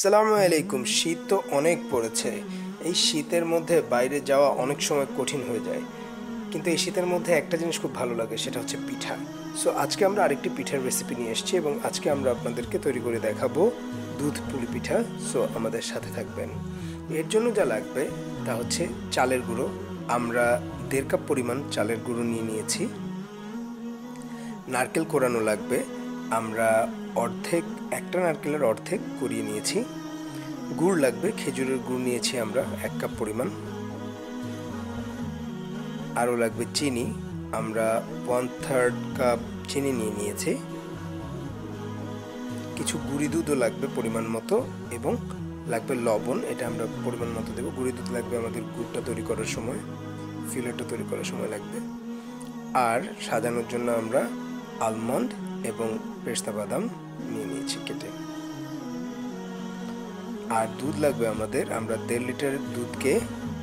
সালামু আলাইকুম, শীত তো অনেক পড়েছে। এই শীতের মধ্যে বাইরে যাওয়া অনেক সময় কঠিন হয়ে যায়। কিন্তু এই শীতের মধ্যে একটা জিনিস খুব ভালো লাগে, সেটা হচ্ছে পিঠা। সো আজকে আমরা আরেকটি পিঠার রেসিপি নিয়ে এসেছি এবং আজকে আমরা আপনাদেরকে তৈরি করে দেখাবো দুধ পুলি পিঠা। সো আমাদের সাথে থাকবেন। এর জন্য যা লাগবে তা হচ্ছে চালের গুঁড়ো। আমরা দেড় কাপ পরিমাণ চালের গুঁড়ো নিয়ে নিয়েছি। নারকেল কোরানো লাগবে। আমরা অর্ধেক, একটা নারকেলের অর্ধেক করিয়ে নিয়েছি। গুড় লাগবে, খেজুরের গুড় নিয়েছি আমরা, এক কাপ পরিমাণ। আরও লাগবে চিনি, আমরা ওয়ান থার্ড কাপ চিনি নিয়ে নিয়েছি। কিছু গুঁড়ি দুধও লাগবে পরিমাণ মতো, এবং লাগবে লবণ, এটা আমরা পরিমাণ মতো দেবো। গুঁড়ি দুধ লাগবে আমাদের গুড়টা তৈরি করার সময় ফিলারটা তৈরি করার সময় লাগবে। আর সাজানোর জন্য আমরা আলমন্ড এবং পেস্তা বাদাম নিয়ে নিয়েছি কেটে। আর দুধ লাগবে আমাদের, আমরা দেড় লিটার দুধকে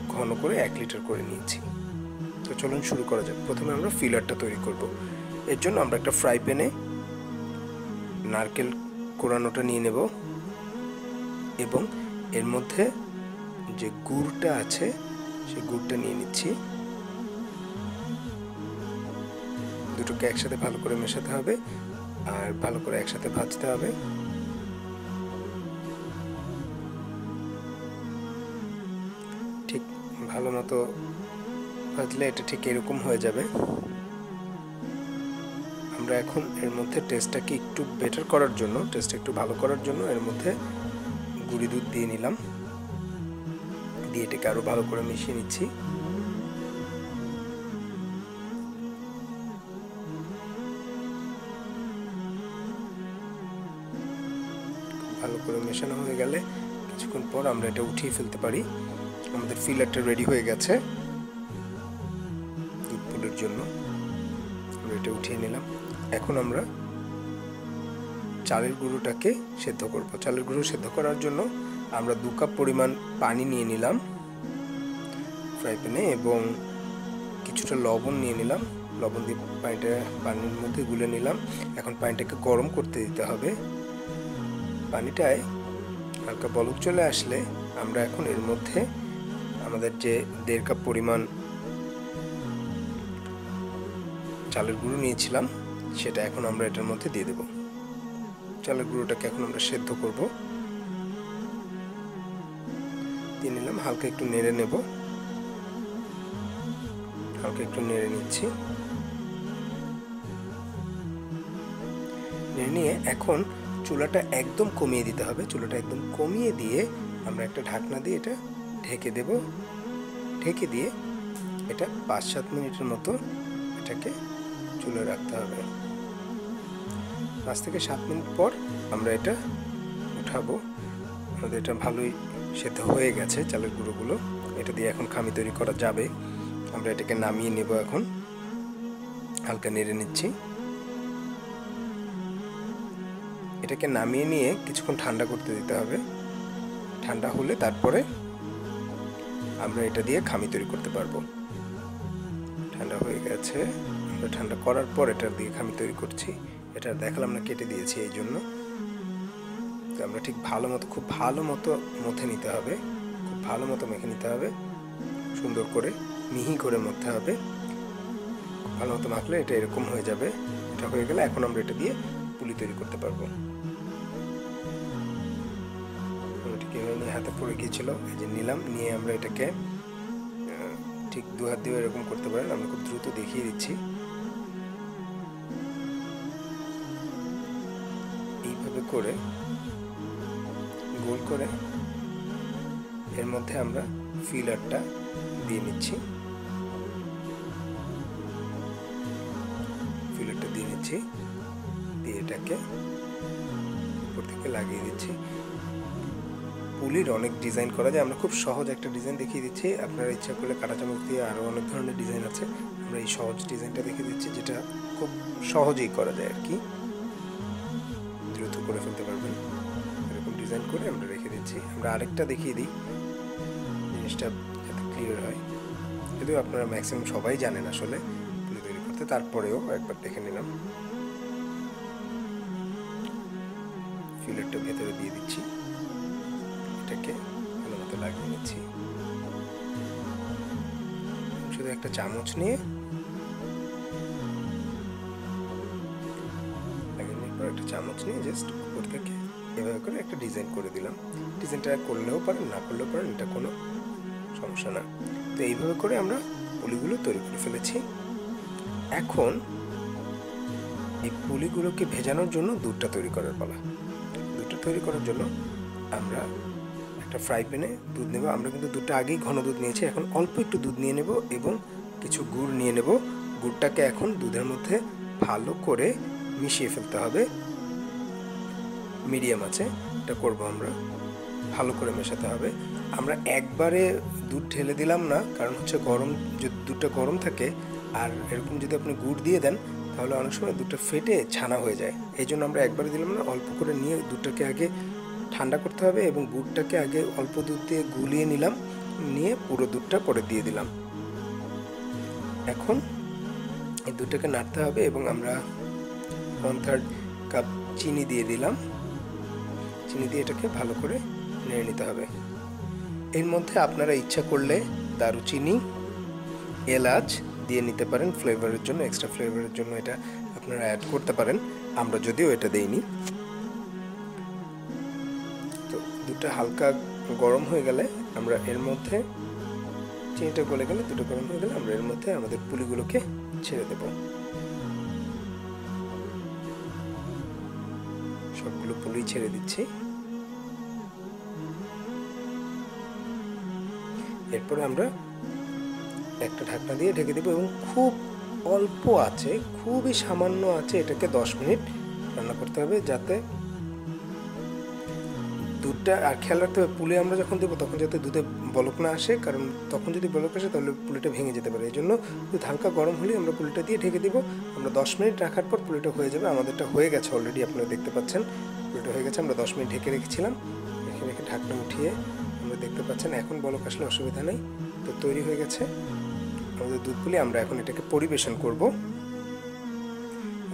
ঘন করে এক লিটার করে নিয়েছি। তো চলুন শুরু করা যাক। প্রথমে আমরা ফিলারটা তৈরি করব। এর জন্য আমরা একটা ফ্রাই প্যানে নারকেল কোরানোটা নিয়ে নেব এবং এর মধ্যে যে গুড়টা আছে, সেই গুড়টা নিয়ে নিচ্ছি। দুটোকে একসাথে ভালো করে মেশাতে হবে। আর ভালো করে একসাথে ভাজতে হবে। ঠিক ভালো মতো ভাজলে এটা ঠিক এরকম হয়ে যাবে। আমরা এখন এর মধ্যে টেস্টটাকে একটু বেটার করার জন্য টেস্ট একটু ভালো করার জন্য এর মধ্যে গুঁড়ি দুধ দিয়ে নিলাম। দিয়ে এটাকে আরও ভালো করে মিশিয়ে নিচ্ছি। করে মেশানো হয়ে গেলে কিছুক্ষণ পর আমরা এটা উঠিয়ে ফেলতে পারি। আমাদের ফিলারটা রেডি হয়ে গেছে। দুধ পুলের জন্য আমরা এটা উঠিয়ে নিলাম। এখন আমরা চালের গুঁড়োটাকে সেদ্ধ করব। চালের গুঁড়ো সেদ্ধ করার জন্য আমরা দু কাপ পরিমাণ পানি নিয়ে নিলাম ফ্রাই প্যানে এবং কিছুটা লবণ নিয়ে নিলাম। লবণ দিয়ে পানিটা পানির মধ্যে গুলে নিলাম। এখন পানিটাকে গরম করতে দিতে হবে। পানিটায় হালকা বলক চলে আসলে আমরা এখন এর মধ্যে আমাদের যে দেড় কাপ পরিমাণ চালের গুঁড়ো নিয়েছিলাম, সেটা এখন আমরা এটার মধ্যে দিয়ে দেব। চালের গুঁড়োটাকে এখন আমরা সেদ্ধ করব। দিয়ে নিলাম, হালকা একটু নেড়ে নেব। হালকা একটু নেড়ে নিচ্ছি। নেড়ে নিয়ে এখন চুলাটা একদম কমিয়ে দিতে হবে। চুলাটা একদম কমিয়ে দিয়ে আমরা একটা ঢাকনা দিয়ে এটা ঢেকে দেব। ঢেকে দিয়ে এটা পাঁচ সাত মিনিটের মতো এটাকে চুলে রাখতে হবে। পাঁচ থেকে সাত মিনিট পর আমরা এটা উঠাবো। আমাদের এটা ভালোই সেদ্ধ হয়ে গেছে চালের গুঁড়োগুলো। এটা দিয়ে এখন খামি তৈরি করা যাবে। আমরা এটাকে নামিয়ে নেব এখন। হালকা নেড়ে নিচ্ছি। এটাকে নামিয়ে নিয়ে কিছুক্ষণ ঠান্ডা করতে দিতে হবে। ঠান্ডা হলে তারপরে আমরা এটা দিয়ে খামি তৈরি করতে পারব। ঠান্ডা হয়ে গেছে। আমরা ঠান্ডা করার পর এটা দিয়ে খামি তৈরি করছি। এটা দেখালাম না, কেটে দিয়েছি এই জন্য। তো আমরা ঠিক ভালো মতো, খুব ভালো মতো মথে নিতে হবে। খুব ভালো মতো মেখে নিতে হবে। সুন্দর করে, মিহি করে মথতে হবে। ভালো মতো মাখলে এটা এরকম হয়ে যাবে। এটা হয়ে গেলে এখন আমরা এটা দিয়ে পুলি তৈরি করতে পারব। নিয়ে হাতে পড়ে গিয়েছিল, এই যে নিলাম, নিয়ে আমরা এটাকে ঠিক দু হাত দিয়ে এরকম করতে পারেন, আমরা খুব দ্রুত দেখিয়ে দিচ্ছি। এইভাবে করে, গোল করে, এর মধ্যে আমরা ফিলারটা দিয়ে নিচ্ছি। ফিলারটা দিয়ে নিচ্ছি, দিয়ে এটাকে উপর থেকে লাগিয়ে দিচ্ছি। পুলির অনেক ডিজাইন করা যায়। আমরা খুব সহজ একটা ডিজাইন দেখিয়ে দিচ্ছি। আপনারা ইচ্ছা করলে কাটা চামচ দিয়ে আরও অনেক ধরনের ডিজাইন আছে। আমরা এই সহজ ডিজাইনটা দেখিয়ে দিচ্ছি, যেটা খুব সহজেই করা যায় আর কি। দ্রুত করে ফেলতে পারবেন। এরকম ডিজাইন করে আমরা রেখে দিচ্ছি। আমরা আরেকটা দেখিয়ে দিই। জিনিসটা যাতে ক্লিয়ার হয়। যদিও আপনারা ম্যাক্সিমাম সবাই জানেন আসলে, পুলি তৈরি করতে। তারপরেও একবার দেখে নিলাম। ফিলারটা ভেতরে দিয়ে দিচ্ছি। লাগিয়ে নিচ্ছি। শুধু একটা চামচ নিয়ে একটা চামচ নিয়ে জাস্ট উপর থেকে এভাবে করে একটা ডিজাইন করে দিলাম। ডিজাইনটা করলেও পারেন, না করলেও পারেন, এটা কোনো সমস্যা না। তো এইভাবে করে আমরা পুলিগুলো তৈরি করে ফেলেছি। এখন এই পুলিগুলোকে ভেজানোর জন্য দুধটা তৈরি করার পালা। দুধটা তৈরি করার জন্য আমরা একটা ফ্রাই প্যানে দুধ নেব। আমরা কিন্তু দুধটা আগেই ঘন দুধ নিয়েছি। এখন অল্প একটু দুধ নিয়ে নেব এবং কিছু গুড় নিয়ে নেব। গুড়টাকে এখন দুধের মধ্যে ভালো করে মিশিয়ে ফেলতে হবে। মিডিয়াম আছে, এটা করব আমরা। ভালো করে মেশাতে হবে। আমরা একবারে দুধ ঢেলে দিলাম না, কারণ হচ্ছে গরম, যদি দুধটা গরম থাকে, আর এরকম যদি আপনি গুড় দিয়ে দেন, তাহলে অনেক সময় দুধটা ফেটে ছানা হয়ে যায়। এই জন্য আমরা একবারে দিলাম না, অল্প করে নিয়ে দুধটাকে আগে ঠান্ডা করতে হবে এবং গুড়টাকে আগে অল্প দুধ দিয়ে গুলিয়ে নিলাম। নিয়ে পুরো দুধটা পরে দিয়ে দিলাম। এখন এই দুধটাকে নাড়তে হবে এবং আমরা ওয়ান থার্ড কাপ চিনি দিয়ে দিলাম। চিনি দিয়ে এটাকে ভালো করে নেড়ে নিতে হবে। এর মধ্যে আপনারা ইচ্ছা করলে দারুচিনি, এলাচ দিয়ে নিতে পারেন। ফ্লেভারের জন্য এক্সট্রা ফ্লেভারের জন্য এটা আপনারা অ্যাড করতে পারেন। আমরা যদিও এটা দেইনি। দুটো হালকা গরম হয়ে গেলে আমরা এর মধ্যে চিনিটা গলে গেলে দুটো গরম হয়ে গেলে আমরা এর মধ্যে আমাদের পুলিগুলোকে ছেড়ে দেব। সবগুলো পুলি ছেড়ে দিচ্ছি। এরপরে আমরা একটা ঢাকনা দিয়ে ঢেকে দেবো এবং খুব অল্প আছে, খুবই সামান্য আছে, এটাকে দশ মিনিট রান্না করতে হবে যাতে দুধটা আর খেয়াল রাখতে হবে, পুলে আমরা যখন দেবো তখন যাতে দুধে বলক না আসে, কারণ তখন যদি বলক আসে তাহলে পুলিটা ভেঙে যেতে পারে। এই জন্য দুধ হালকা গরম হলে আমরা পুলিটা দিয়ে ঢেকে দিব। আমরা দশ মিনিট রাখার পর পুলিটা হয়ে যাবে। আমাদেরটা হয়ে গেছে অলরেডি আপনারা দেখতে পাচ্ছেন। পুলিটা হয়ে গেছে, আমরা দশ মিনিট ঢেকে রেখেছিলাম। রেখে রেখে ঢাকনা উঠিয়ে আমরা দেখতে পাচ্ছেন এখন বলক আসলে অসুবিধা নেই। তো তৈরি হয়ে গেছে। আমাদের দুধ পুলি আমরা এখন এটাকে পরিবেশন করব।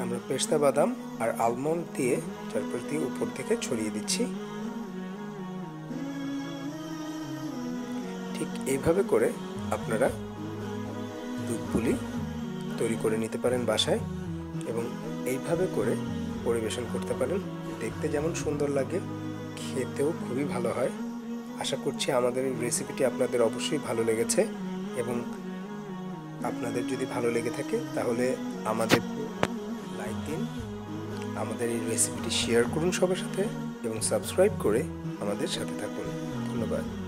আমরা পেস্তা বাদাম আর আলমন্ড দিয়ে চারপাশ দিয়ে উপর থেকে ছড়িয়ে দিচ্ছি। ঠিক এইভাবে করে আপনারা দুধ পুলি তৈরি করে নিতে পারেন বাসায় এবং এইভাবে করে পরিবেশন করতে পারেন। দেখতে যেমন সুন্দর লাগে, খেতেও খুবই ভালো হয়। আশা করছি আমাদের এই রেসিপিটি আপনাদের অবশ্যই ভালো লেগেছে এবং আপনাদের যদি ভালো লেগে থাকে তাহলে আমাদের লাইক দিন, আমাদের এই রেসিপিটি শেয়ার করুন সবার সাথে এবং সাবস্ক্রাইব করে আমাদের সাথে থাকুন। ধন্যবাদ।